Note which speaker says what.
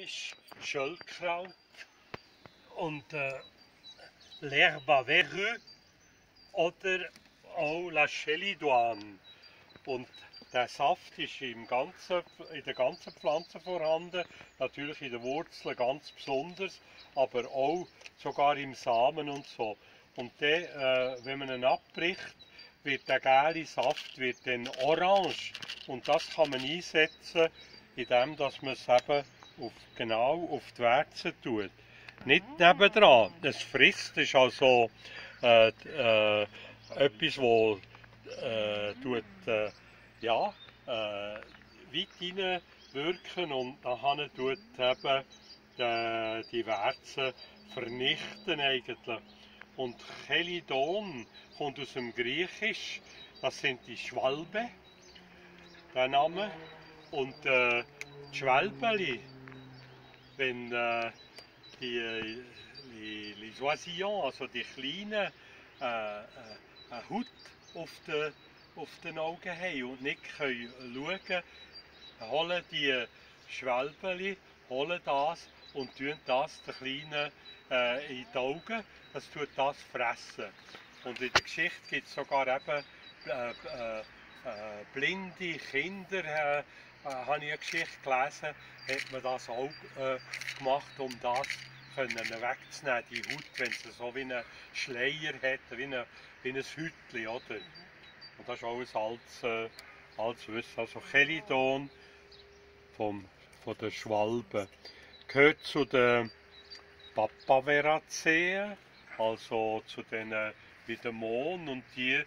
Speaker 1: ist Schöllkraut und äh, L'herba verrue oder auch La Chelidoine. Und der Saft ist im ganzen, in der ganzen Pflanze vorhanden, natürlich in den Wurzeln ganz besonders, aber auch sogar im Samen und so. Und der, äh, wenn man ihn abbricht, wird der gelbe Saft wird dann orange und das kann man einsetzen, indem dass man es eben auf, genau auf die Werze tut. Nicht nebendran, es frisst, ist also äh, äh, etwas, wo äh, tut, äh, ja, äh, weit wirken und dann tut eben die, die Werze vernichten eigentlich. Und Chelidon kommt aus dem Griechisch, das sind die Schwalbe, der Name. Und äh, die Schwalbeli, wenn äh, die die, die Oisillons, also die kleinen, äh, äh, eine Haut auf den, auf den Augen haben und nicht können schauen holen die Schwalbeli, holen das und tun das den Kleinen äh, in die Augen, das tut das fressen. Und in der Geschichte gibt es sogar eben äh, äh, äh blinde Kinder, habe ich eine Geschichte gelesen, hat man das auch äh, gemacht, um das können wegzunehmen, die Haut, wenn sie so wie einen Schleier hat, wie, eine, wie ein Hütchen, oder? Und das ist alles altes, äh, altes Wissen. Also Chelidon vom, von der Schwalbe gehört zu den Papaveraceen, also zu den wie der Mond und die